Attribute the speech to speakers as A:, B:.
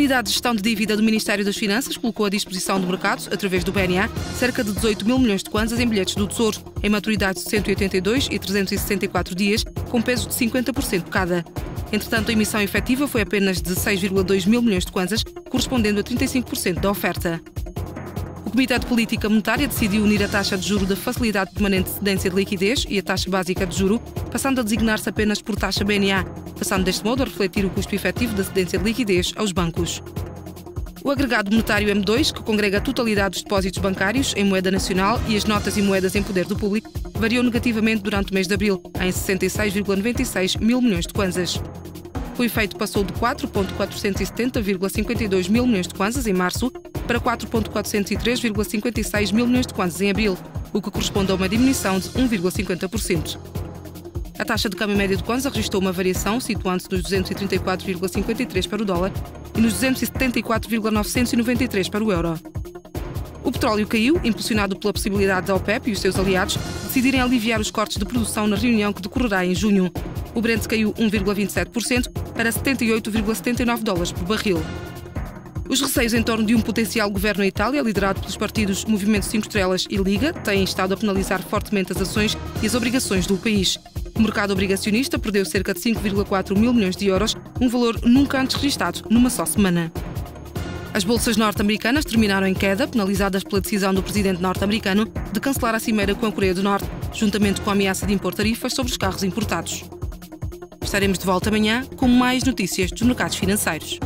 A: Unidade de Gestão de Dívida do Ministério das Finanças colocou à disposição do mercado, através do BNA, cerca de 18 mil milhões de kwanzas em bilhetes do Tesouro, em maturidade de 182 e 364 dias, com peso de 50% cada. Entretanto, a emissão efetiva foi apenas de 6,2 mil milhões de kwanzas, correspondendo a 35% da oferta. O Comitê de Política Monetária decidiu unir a taxa de juro da Facilidade Permanente de Cedência de Liquidez e a taxa básica de juro, passando a designar-se apenas por taxa BNA, passando deste modo a refletir o custo efetivo da cedência de liquidez aos bancos. O agregado monetário M2, que congrega a totalidade dos depósitos bancários em moeda nacional e as notas e moedas em poder do público, variou negativamente durante o mês de abril, em 66,96 mil milhões de kwanzas. O efeito passou de 4,470,52 mil milhões de kwanzas em março para 4,403,56 mil milhões de kwanzas em abril, o que corresponde a uma diminuição de 1,50%. A taxa de câmbio média de Kwanza registrou uma variação, situando-se nos 234,53 para o dólar e nos 274,993 para o euro. O petróleo caiu, impulsionado pela possibilidade da OPEP e os seus aliados decidirem aliviar os cortes de produção na reunião que decorrerá em junho. O Brent caiu 1,27% para 78,79 dólares por barril. Os receios em torno de um potencial governo em Itália, liderado pelos partidos Movimento 5 Estrelas e Liga, têm estado a penalizar fortemente as ações e as obrigações do país. O mercado obrigacionista perdeu cerca de 5,4 mil milhões de euros, um valor nunca antes registado numa só semana. As bolsas norte-americanas terminaram em queda, penalizadas pela decisão do presidente norte-americano de cancelar a cimeira com a Coreia do Norte, juntamente com a ameaça de impor tarifas sobre os carros importados. Estaremos de volta amanhã com mais notícias dos mercados financeiros.